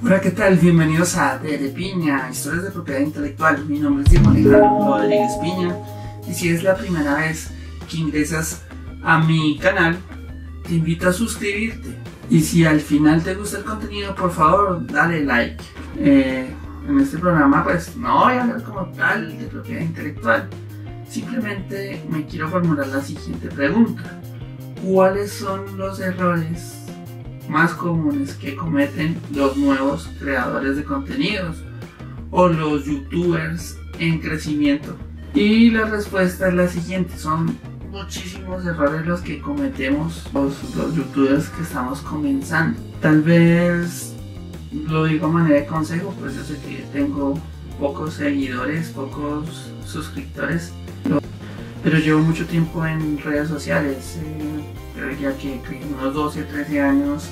Hola, ¿qué tal? Bienvenidos a De Piña, historias de propiedad intelectual. Mi nombre es Diego Rodríguez Piña y si es la primera vez que ingresas a mi canal, te invito a suscribirte. Y si al final te gusta el contenido, por favor, dale like. Eh, en este programa, pues no voy a hablar como tal de propiedad intelectual. Simplemente me quiero formular la siguiente pregunta. ¿Cuáles son los errores más comunes que cometen los nuevos creadores de contenidos o los youtubers en crecimiento? Y la respuesta es la siguiente, son muchísimos errores los que cometemos los, los youtubers que estamos comenzando. Tal vez lo digo a manera de consejo, pues yo sé que tengo pocos seguidores, pocos suscriptores, pero llevo mucho tiempo en redes sociales, eh, ya que, que, unos 12, 13 años,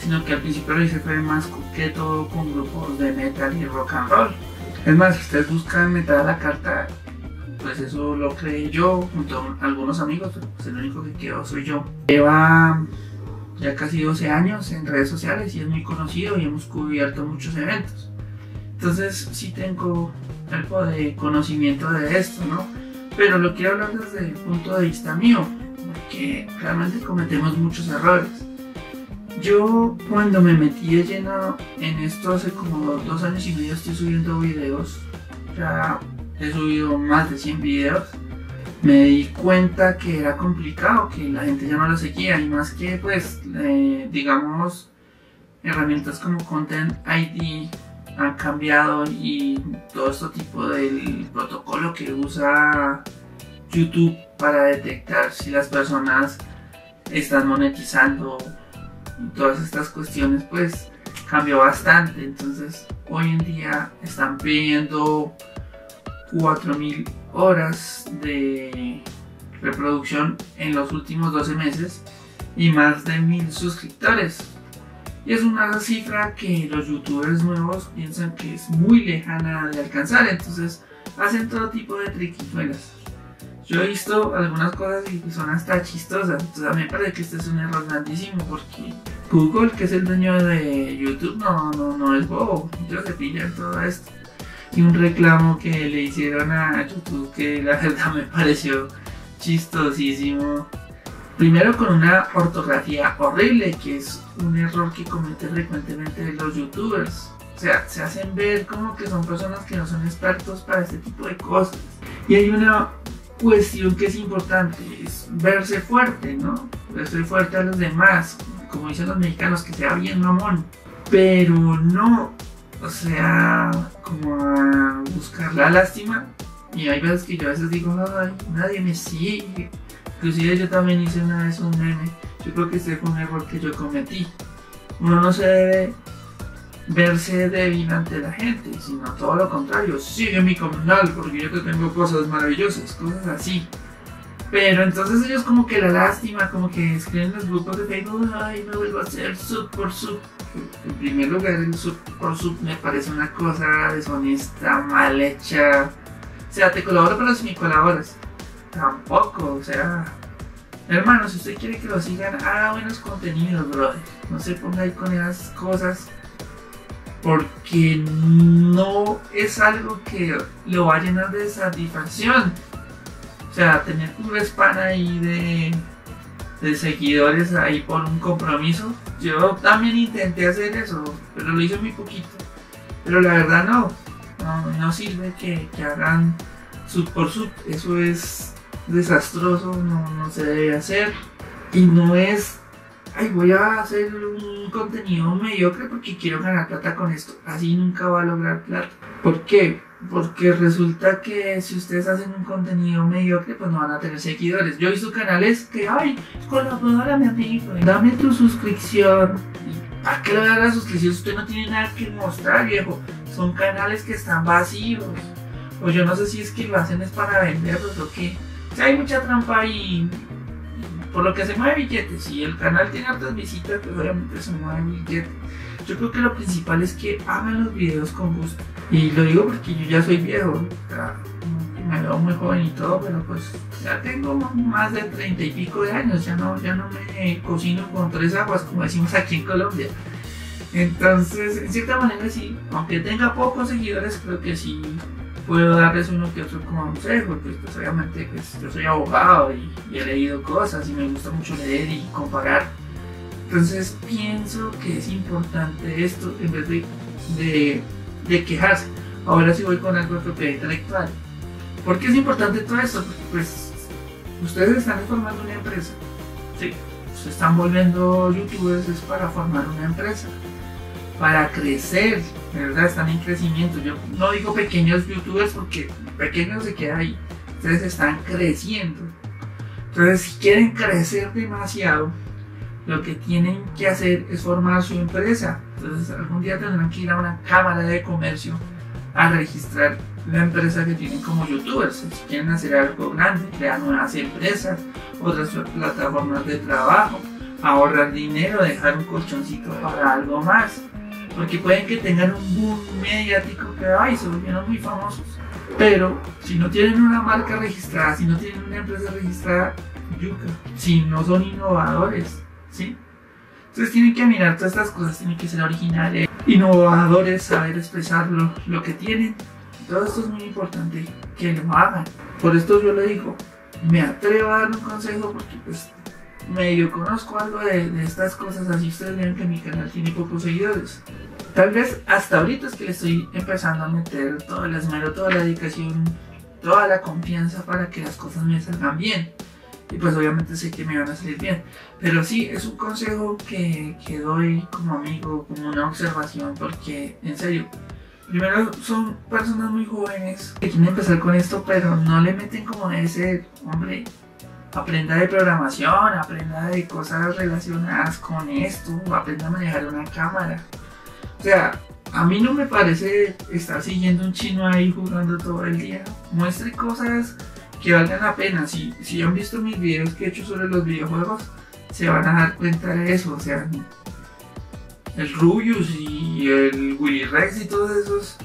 sino que al principio lo hice fue más coqueto con grupos de metal y rock and roll. Es más, si ustedes buscan metal a la carta, pues eso lo creé yo junto a algunos amigos, pero pues el único que quedó soy yo. Lleva ya casi 12 años en redes sociales y es muy conocido y hemos cubierto muchos eventos. Entonces sí tengo algo de conocimiento de esto, ¿no? Pero lo quiero hablar desde el punto de vista mío, porque realmente cometemos muchos errores. Yo cuando me metí de lleno en esto hace como dos años y medio estoy subiendo videos, ya he subido más de 100 videos me di cuenta que era complicado, que la gente ya no lo seguía y más que pues eh, digamos herramientas como Content ID han cambiado y todo este tipo del protocolo que usa YouTube para detectar si las personas están monetizando todas estas cuestiones pues cambió bastante entonces hoy en día están pidiendo 4000 horas de reproducción en los últimos 12 meses y más de 1000 suscriptores. Y es una cifra que los youtubers nuevos piensan que es muy lejana de alcanzar, entonces hacen todo tipo de triquizuelas. Yo he visto algunas cosas y son hasta chistosas, entonces a mí me parece que este es un error grandísimo porque Google, que es el dueño de YouTube, no, no, no es bobo, ellos se pillan todo esto y un reclamo que le hicieron a YouTube que la verdad me pareció chistosísimo. Primero con una ortografía horrible, que es un error que cometen frecuentemente los youtubers. O sea, se hacen ver como que son personas que no son expertos para este tipo de cosas. Y hay una cuestión que es importante, es verse fuerte, ¿no? Verse fuerte a los demás, como dicen los mexicanos, que sea bien mamón. Pero no o sea, como a buscar la lástima. Y hay veces que yo a veces digo, ay, nadie me sigue. Inclusive yo también hice una vez un meme. Yo creo que ese fue un error que yo cometí. Uno no se debe verse débil ante la gente, sino todo lo contrario. Sigue mi canal porque yo te tengo cosas maravillosas, cosas así. Pero entonces ellos como que la lástima, como que escriben en los grupos de Facebook, ay, me vuelvo a hacer sub por sub. En primer lugar, el sub por sub me parece una cosa deshonesta, mal hecha. O sea, te colaboro pero si me colaboras. Tampoco, o sea... Hermano, si usted quiere que lo sigan, haga buenos contenidos, brother. No se ponga ahí con esas cosas. Porque no es algo que lo va a llenar de satisfacción o sea, tener un spam ahí de, seguidores ahí por un compromiso. Yo también intenté hacer eso, pero lo hice muy poquito. Pero la verdad no, no, sirve que, hagan sub por sub. Eso es desastroso, no se debe hacer. Y no es, ay, voy a hacer un contenido mediocre porque quiero ganar plata con esto. Así nunca va a lograr plata. ¿Por qué? Porque resulta que si ustedes hacen un contenido mediocre, pues no van a tener seguidores. Yo visto canales que, ay, colabora mi amigo, dame tu suscripción. ¿Para qué le dar la suscripción? Usted no tiene nada que mostrar, viejo. Son canales que están vacíos. O yo no sé si es que lo hacen es para venderlos o qué. O sea, hay mucha trampa y por lo que se mueve billetes. Si el canal tiene altas visitas, pues obviamente se mueve billetes. Yo creo que lo principal es que hagan los videos con gusto. Y lo digo porque yo ya soy viejo. me veo muy joven y todo, pero pues ya tengo más de treinta y pico de años. Ya no, ya no me cocino con tres aguas, como decimos aquí en Colombia. Entonces, en cierta manera sí, aunque tenga pocos seguidores, creo que sí puedo darles uno que otro consejo, porque pues obviamente pues, yo soy abogado y, he leído cosas y me gusta mucho leer y comparar. Entonces pienso que es importante esto en vez de, de, quejarse. Ahora sí voy con algo de propiedad intelectual. ¿Por qué es importante todo esto? Porque pues ustedes están formando una empresa. Sí, se están volviendo youtubers es para formar una empresa para crecer, verdad, están en crecimiento. Yo no digo pequeños youtubers porque pequeños se queda ahí, ustedes están creciendo. Entonces, si quieren crecer demasiado, lo que tienen que hacer es formar su empresa. Entonces, algún día tendrán que ir a una cámara de comercio a registrar la empresa que tienen como youtubers. Si quieren hacer algo grande, crear nuevas empresas, otras plataformas de trabajo, ahorrar dinero, dejar un colchoncito para algo más porque pueden que tengan un boom mediático que ay, se volvieron muy famosos. Pero si no tienen una marca registrada, si no tienen una empresa registrada, yuca. Si no son innovadores, ¿sí? Entonces tienen que mirar todas estas cosas, tienen que ser originales, innovadores, saber expresar lo, que tienen. Todo esto es muy importante que lo hagan. Por esto yo le digo, me atrevo a dar un consejo porque pues medio conozco algo de, estas cosas, así ustedes ven que mi canal tiene pocos seguidores. Tal vez hasta ahorita es que le estoy empezando a meter todo el esmero, toda la dedicación, toda la confianza para que las cosas me salgan bien. Y pues obviamente sé que me van a salir bien. Pero sí, es un consejo que, que doy como amigo, como una observación, porque en serio, primero son personas muy jóvenes que quieren empezar con esto, pero no le meten como ese, hombre, aprenda de programación, aprenda de cosas relacionadas con esto, aprenda a manejar una cámara. O sea, a mí no me parece estar siguiendo un chino ahí jugando todo el día. Muestre cosas que valgan la pena. Si, si han visto mis videos que he hecho sobre los videojuegos, se van a dar cuenta de eso. O sea, el Rubius y el Willy Rex y todos esos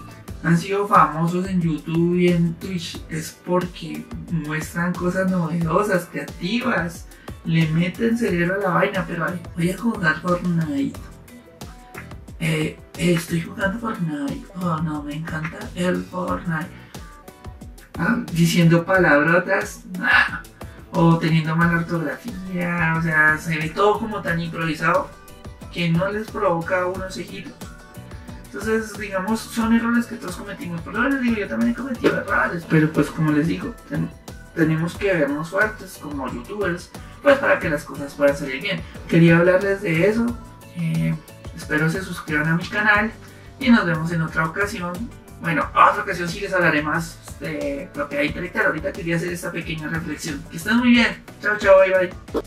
han sido famosos en YouTube y en Twitch es porque muestran cosas novedosas, creativas, le meten cerebro a la vaina, pero voy a jugar Fortnite. Eh, estoy jugando Fortnite. Oh no, me encanta el Fortnite. Ah, diciendo palabrotas, o teniendo mala ortografía, o sea, se ve todo como tan improvisado que no les provoca unos ejitos. Entonces, digamos, son errores que todos cometimos. Por eso les digo, yo también he cometido errores. Pero pues como les digo, tenemos que vernos fuertes como youtubers, pues para que las cosas puedan salir bien. Quería hablarles de eso. Eh, espero se suscriban a mi canal y nos vemos en otra ocasión. Bueno, otra ocasión sí les hablaré más de propiedad intelectual. Ahorita quería hacer esta pequeña reflexión. Que estén muy bien. Chao, chao, bye, bye.